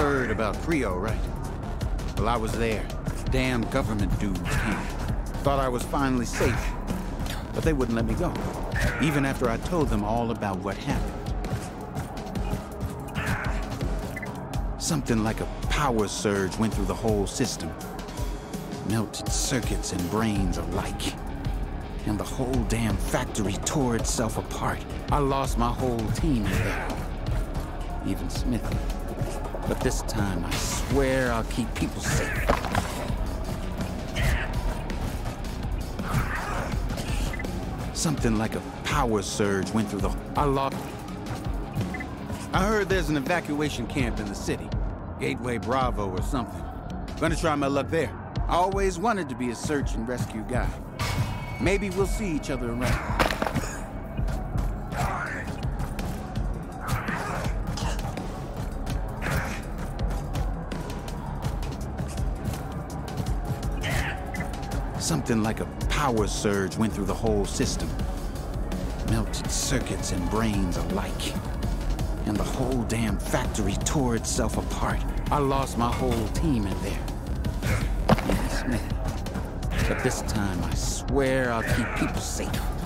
heard about Creo, right? Well, I was there. Damn government dudes came. Thought I was finally safe. But they wouldn't let me go. Even after I told them all about what happened. Something like a power surge went through the whole system. Melted circuits and brains alike. And the whole damn factory tore itself apart. I lost my whole team there. Even Smithy. But this time, I swear I'll keep people safe. Something like a power surge went through the... I lost... I heard there's an evacuation camp in the city. Gateway Bravo or something. Gonna try my luck there. I always wanted to be a search and rescue guy. Maybe we'll see each other around. Something like a power surge went through the whole system. Melted circuits and brains alike. And the whole damn factory tore itself apart. I lost my whole team in there. Even Smith. But this time, I swear I'll keep people safe.